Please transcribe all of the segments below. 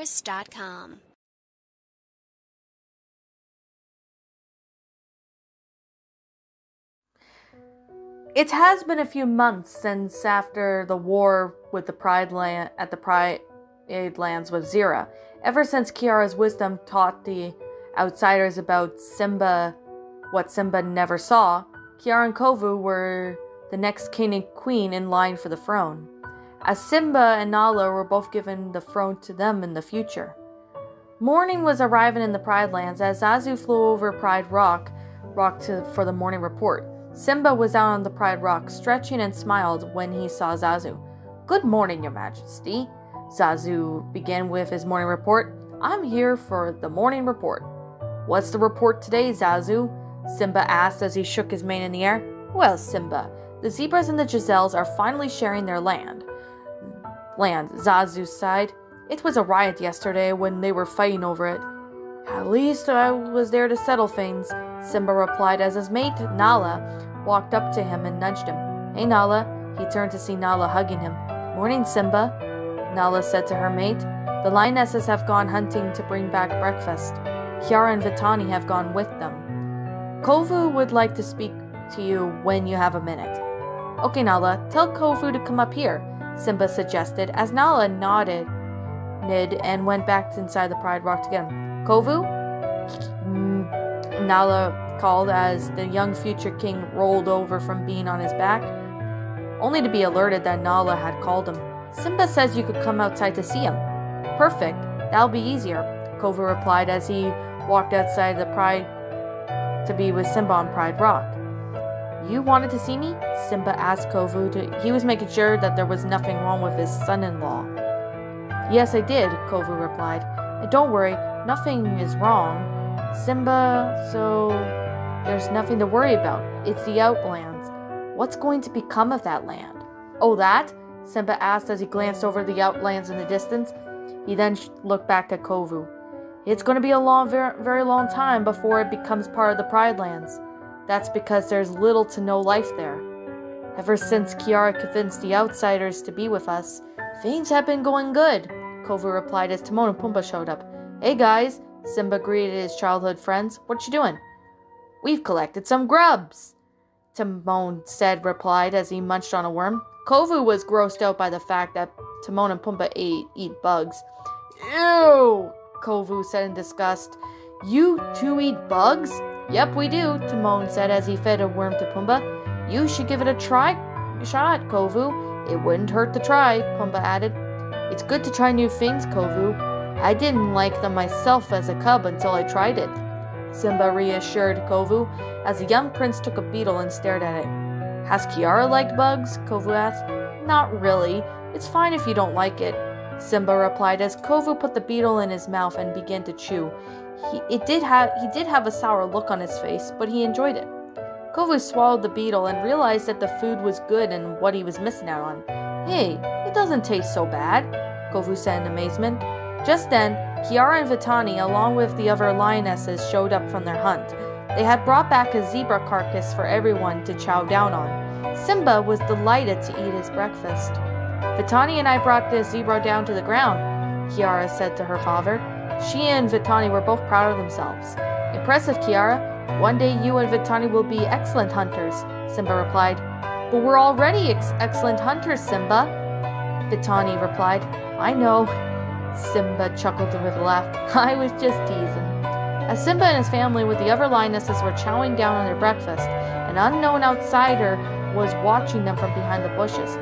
TheMonePumbleShows.com. It has been a few months since after the war with the Pride Land at the Pride Lands with Zira. Ever since Kiara's wisdom taught the outsiders about Simba what Simba never saw, Kiara and Kovu were the next king and queen in line for the throne, as Simba and Nala were both given the throne to them in the future. Morning was arriving in the Pride Lands as Zazu flew over Pride Rock, Rock to, for the morning report. Simba was out on the Pride Rock, stretching and smiled when he saw Zazu. Good morning, Your Majesty. Zazu began with his morning report. I'm here for the morning report. What's the report today, Zazu? Simba asked as he shook his mane in the air. Well, Simba, the zebras and the gazelles are finally sharing their land. Land, Zazu sighed. It was a riot yesterday when they were fighting over it. At least I was there to settle things, Simba replied as his mate, Nala, walked up to him and nudged him. Hey, Nala. He turned to see Nala hugging him. Morning, Simba, Nala said to her mate. The lionesses have gone hunting to bring back breakfast. Kiara and Vitani have gone with them. Kovu would like to speak to you when you have a minute. Okay, Nala, tell Kovu to come up here, Simba suggested as Nala nodded Nid and went back inside the Pride Rock him. Kovu? Mm, Nala called as the young future king rolled over from being on his back, only to be alerted that Nala had called him. Simba says you could come outside to see him. Perfect, that'll be easier, Kovu replied as he walked outside the Pride to be with Simba on Pride Rock. You wanted to see me? Simba asked Kovu. To, he was making sure that there was nothing wrong with his son in law. Yes, I did, Kovu replied. And don't worry, nothing is wrong. Simba, so there's nothing to worry about. It's the Outlands. What's going to become of that land? Oh, that? Simba asked as he glanced over the Outlands in the distance. He then looked back at Kovu. It's going to be a long, very, very long time before it becomes part of the Pride Lands. That's because there's little to no life there. Ever since Kiara convinced the outsiders to be with us, things have been going good, Kovu replied as Timon and Pumbaa showed up. Hey guys, Simba greeted his childhood friends. What you doing? We've collected some grubs, Timon said replied as he munched on a worm. Kovu was grossed out by the fact that Timon and Pumbaa ate, eat bugs. Ew, Kovu said in disgust. You two eat bugs? Yep, we do, Timon said as he fed a worm to Pumbaa. You should give it a try shot, Kovu. It wouldn't hurt to try, Pumbaa added. It's good to try new things, Kovu. I didn't like them myself as a cub until I tried it. Simba reassured Kovu as the young prince took a beetle and stared at it. Has Kiara liked bugs? Kovu asked. Not really. It's fine if you don't like it. Simba replied as Kovu put the beetle in his mouth and began to chew. He, it did have, he did have a sour look on his face, but he enjoyed it. Kovu swallowed the beetle and realized that the food was good and what he was missing out on. Hey, it doesn't taste so bad, Kovu said in amazement. Just then, Kiara and Vitani, along with the other lionesses, showed up from their hunt. They had brought back a zebra carcass for everyone to chow down on. Simba was delighted to eat his breakfast. Vitani and I brought this zebra down to the ground, Kiara said to her father. She and Vitani were both proud of themselves. Impressive, Kiara. One day you and Vitani will be excellent hunters, Simba replied. But we're already ex- excellent hunters, Simba, Vitani replied. I know. Simba chuckled with a laugh. I was just teasing. As Simba and his family with the other lionesses were chowing down on their breakfast, an unknown outsider was watching them from behind the bushes.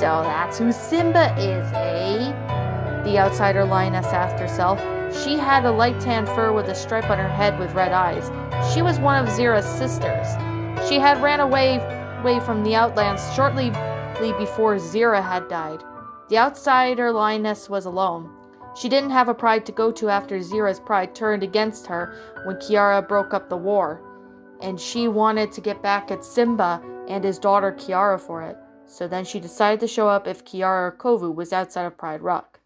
So that's who Simba is, eh? The outsider lioness asked herself. She had a light tan fur with a stripe on her head with red eyes. She was one of Zira's sisters. She had ran away, away from the outlands shortly before Zira had died. The outsider lioness was alone. She didn't have a pride to go to after Zira's pride turned against her when Kiara broke up the war, and she wanted to get back at Simba and his daughter Kiara for it. So then she decided to show up if Kiara or Kovu was outside of Pride Rock.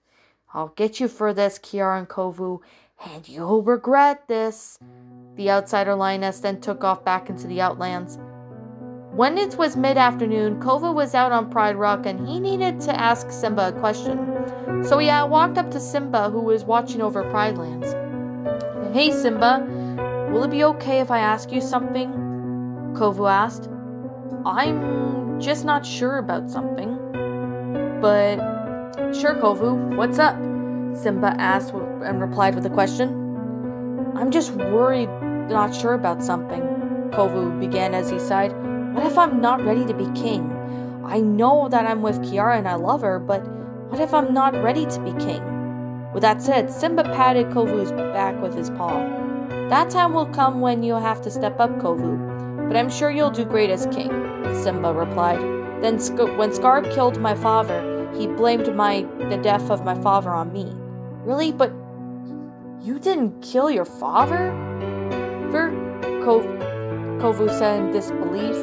I'll get you for this, Kiara and Kovu, and you'll regret this. The outsider lioness then took off back into the outlands. When it was mid afternoon, Kovu was out on Pride Rock and he needed to ask Simba a question. So he uh, walked up to Simba, who was watching over Pride Lands. Hey Simba, will it be okay if I ask you something? Kovu asked. I'm just not sure about something. But sure, Kovu, what's up? Simba asked and replied with a question. I'm just worried, not sure about something. Kovu began as he sighed. What if I'm not ready to be king? I know that I'm with Kiara and I love her, but what if I'm not ready to be king? With that said, Simba patted Kovu's back with his paw. That time will come when you'll have to step up, Kovu, but I'm sure you'll do great as king, Simba replied. Then when Scar killed my father, he blamed my the death of my father on me. Really? But you didn't kill your father? Ver Kovu said in disbelief.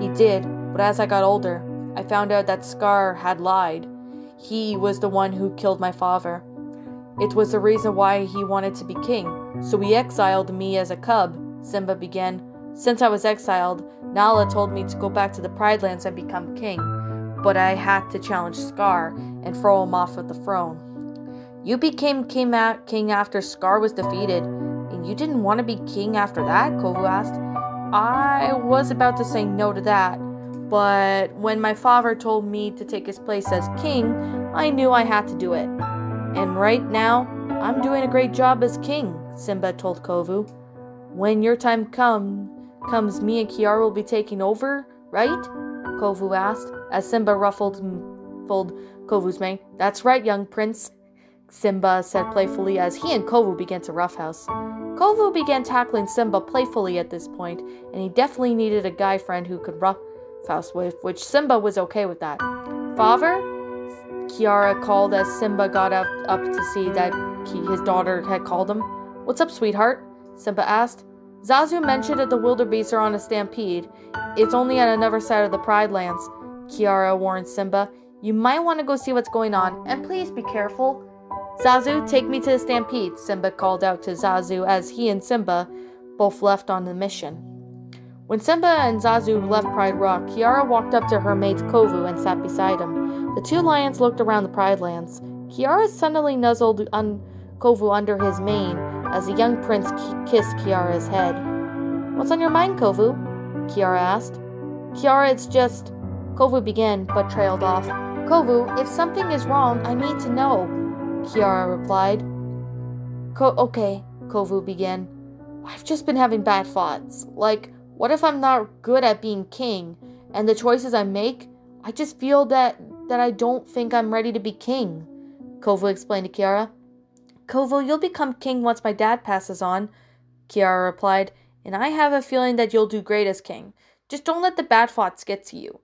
He did, but as I got older, I found out that Scar had lied. He was the one who killed my father. It was the reason why he wanted to be king, so he exiled me as a cub, Simba began. Since I was exiled, Nala told me to go back to the Pride Lands and become king, but I had to challenge Scar and throw him off of the throne. You became king after Scar was defeated, and you didn't want to be king after that? Kovu asked. I was about to say no to that, but when my father told me to take his place as king, I knew I had to do it. And right now, I'm doing a great job as king, Simba told Kovu. When your time come, comes, me and Kiara will be taking over, right? Kovu asked, as Simba ruffled Kovu's mane. That's right, young prince, Simba said playfully as he and Kovu began to roughhouse. Kovu began tackling Simba playfully at this point, and he definitely needed a guy friend who could roughhouse with, which Simba was okay with that. Father? Kiara called as Simba got up, up to see that he, his daughter had called him. What's up, sweetheart? Simba asked. Zazu mentioned that the wildebeests are on a stampede. It's only on another side of the Pride Lands. Kiara warned Simba. You might want to go see what's going on, and please be careful. Zazu, take me to the stampede, Simba called out to Zazu as he and Simba both left on the mission. When Simba and Zazu left Pride Rock, Kiara walked up to her mate Kovu and sat beside him. The two lions looked around the Pride Lands. Kiara suddenly nuzzled un- Kovu under his mane as the young prince kissed Kiara's head. What's on your mind, Kovu? Kiara asked. Kiara, it's just. Kovu began, but trailed off. Kovu, if something is wrong, I need to know. Kiara replied. Ko- okay, Kovu began. I've just been having bad thoughts. Like, what if I'm not good at being king, and the choices I make, I just feel that that I don't think I'm ready to be king. Kovu explained to Kiara. Kovu, you'll become king once my dad passes on, Kiara replied, and I have a feeling that you'll do great as king. Just don't let the bad thoughts get to you.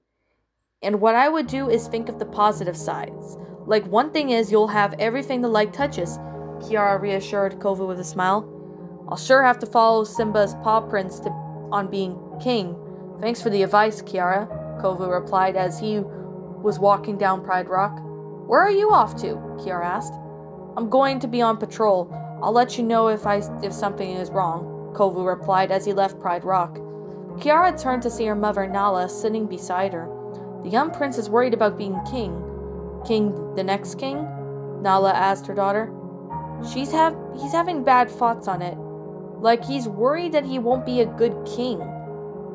And what I would do is think of the positive sides. Like, one thing is, you'll have everything the light touches, Kiara reassured Kovu with a smile. I'll sure have to follow Simba's paw prints to, on being king. Thanks for the advice, Kiara, Kovu replied as he was walking down Pride Rock. Where are you off to? Kiara asked. I'm going to be on patrol. I'll let you know if I if something is wrong, Kovu replied as he left Pride Rock. Kiara turned to see her mother Nala sitting beside her. The young prince is worried about being king, King, the next king? Nala asked her daughter. She's have he's having bad thoughts on it. Like he's worried that he won't be a good king.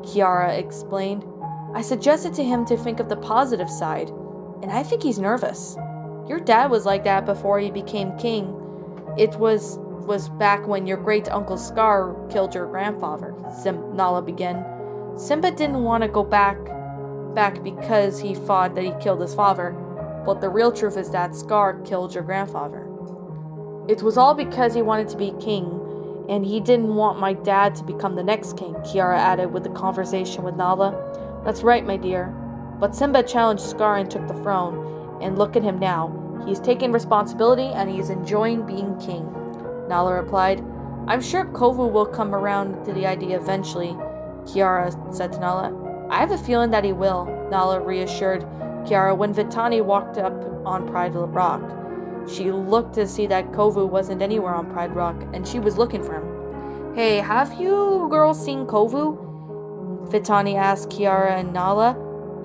Kiara explained. I suggested to him to think of the positive side, and I think he's nervous. Your dad was like that before he became king. It was was back when your great uncle Scar killed your grandfather, Sim- Nala began. Simba didn't want to go back back because he thought that he killed his father. But the real truth is that Scar killed your grandfather. It was all because he wanted to be king, and he didn't want my dad to become the next king, Kiara added with the conversation with Nala. That's right, my dear. But Simba challenged Scar and took the throne, and look at him now. He's taking responsibility and he's enjoying being king. Nala replied, I'm sure Kovu will come around to the idea eventually, Kiara said to Nala. I have a feeling that he will, Nala reassured Kiara when Vitani walked up on Pride Rock. She looked to see that Kovu wasn't anywhere on Pride Rock, and she was looking for him. Hey, have you girls seen Kovu? Vitani asked Kiara and Nala.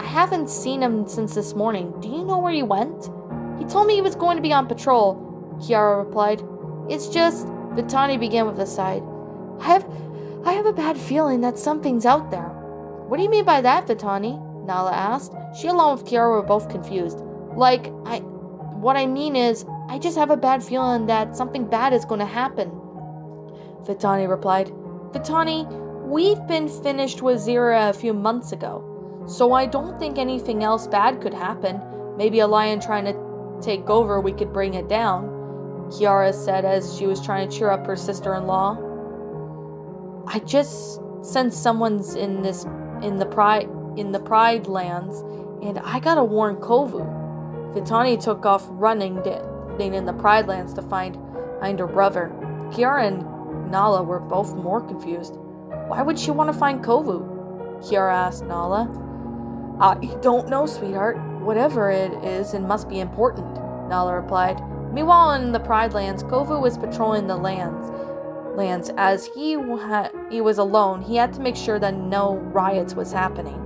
I haven't seen him since this morning. Do you know where he went? He told me he was going to be on patrol, Kiara replied. It's just, Vitani began with a sigh. I have, I have a bad feeling that something's out there. What do you mean by that, Vitani? Nala asked. She along with Kiara were both confused. Like, I, what I mean is, I just have a bad feeling that something bad is going to happen. Vitani replied. Vitani, we've been finished with Zira a few months ago, so I don't think anything else bad could happen. Maybe a lion trying to take over, we could bring it down, Kiara said as she was trying to cheer up her sister in law. I just sense someone's in this in the pride in the pride lands, and I gotta warn Kovu. Vitani took off running in the pride lands to find find her brother. Kiara and Nala were both more confused. Why would she want to find Kovu? Kiara asked Nala. I don't know, sweetheart. Whatever it is, it must be important, Nala replied. Meanwhile, in the Pride Lands, Kovu was patrolling the lands. Lands as he he was alone, he had to make sure that no riots was happening.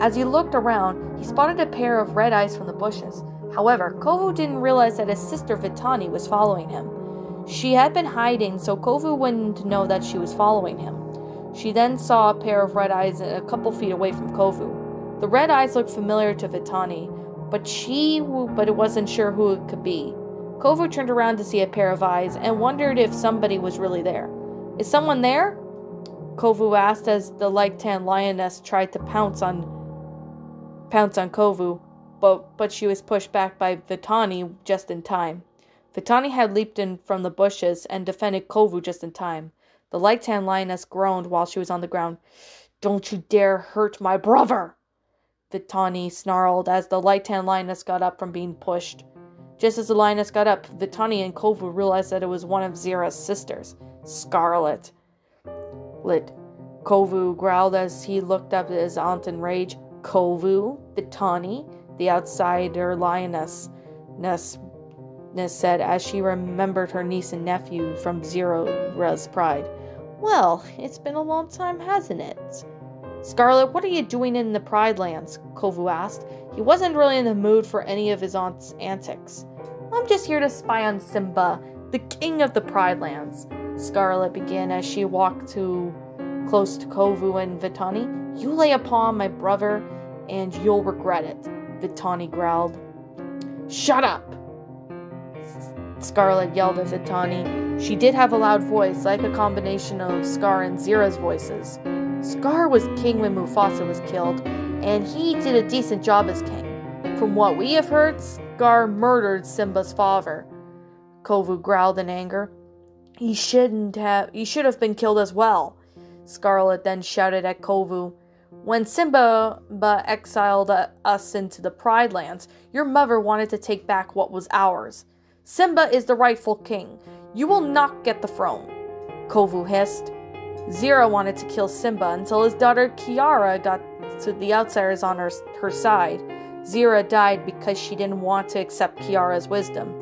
As he looked around, he spotted a pair of red eyes from the bushes. However, Kovu didn't realize that his sister Vitani was following him. She had been hiding, so Kovu wouldn't know that she was following him. She then saw a pair of red eyes a couple feet away from Kovu. The red eyes looked familiar to Vitani, but she but it wasn't sure who it could be. Kovu turned around to see a pair of eyes and wondered if somebody was really there. Is someone there? Kovu asked as the light tan lioness tried to pounce on pounce on Kovu, but but she was pushed back by Vitani just in time. Vitani had leaped in from the bushes and defended Kovu just in time. The light tan lioness groaned while she was on the ground. Don't you dare hurt my brother! Vitani snarled as the light tan lioness got up from being pushed. Just as the lioness got up, Vitani and Kovu realized that it was one of Zira's sisters, Scarlet. Lit. Kovu growled as he looked up at his aunt in rage. Kovu, Vitani, the outsider lioness, Ness, Ness said as she remembered her niece and nephew from Zira's pride. Well, it's been a long time, hasn't it? Scarlet, what are you doing in the Pride Lands? Kovu asked. He wasn't really in the mood for any of his aunt's antics. I'm just here to spy on Simba, the king of the Pride Lands. Scarlet began as she walked to close to Kovu and Vitani. You lay upon my brother, and you'll regret it, Vitani growled. Shut up! Scarlet yelled at Vitani. She did have a loud voice, like a combination of Scar and Zira's voices. Scar was king when Mufasa was killed, and he did a decent job as king. From what we have heard, Scar murdered Simba's father. Kovu growled in anger. He shouldn't have he should have been killed as well. Scarlet then shouted at Kovu. When Simba exiled us into the Pride Lands, your mother wanted to take back what was ours. Simba is the rightful king. You will not get the throne. Kovu hissed. Zira wanted to kill Simba until his daughter Kiara got to the outsiders on her, her side. Zira died because she didn't want to accept Kiara's wisdom.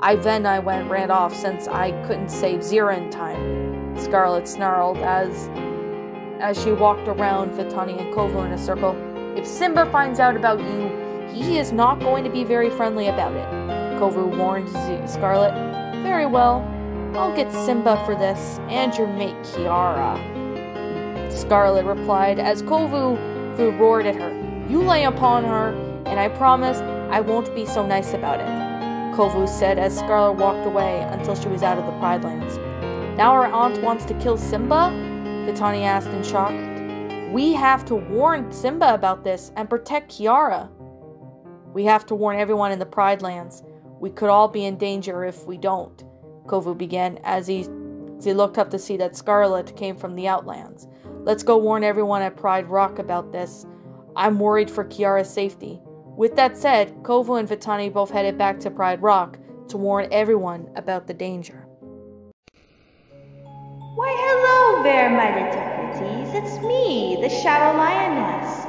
I then I went ran off since I couldn't save Zira in time. Scarlet snarled as as she walked around Vitani and Kovu in a circle. If Simba finds out about you, he is not going to be very friendly about it. Kovu warned Z- Scarlet. Very well, I'll get Simba for this, and your mate Kiara. Scarlet replied as Kovu roared at her. You lay upon her, and I promise I won't be so nice about it. Kovu said as Scarlet walked away until she was out of the Pride Lands. Now our aunt wants to kill Simba? Vitani asked in shock. We have to warn Simba about this and protect Kiara. We have to warn everyone in the Pride Lands. We could all be in danger if we don't. Kovu began as he, as he looked up to see that Scarlet came from the Outlands. Let's go warn everyone at Pride Rock about this. I'm worried for Kiara's safety. With that said, Kovu and Vitani both headed back to Pride Rock to warn everyone about the danger. Why, hello there, my little pretties. It's me, the Shadow Lioness.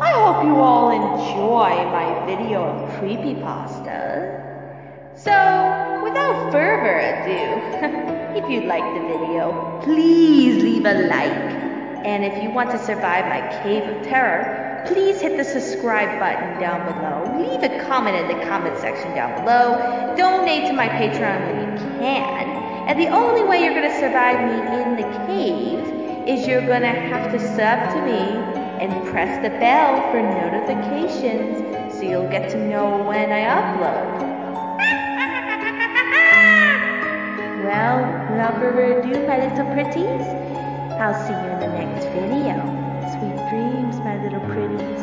I hope you all enjoy my video of creepypasta. So, without further ado, if you liked the video, please leave a like, And if you want to survive my cave of terror, please hit the subscribe button down below. Leave a comment in the comment section down below. Donate to my Patreon when you can. And the only way you're going to survive me in the cave is you're going to have to sub to me and press the bell for notifications so you'll get to know when I upload. Well, lumberer, do my little pretties. I'll see you in the next video. Sweet dreams, my little pretties.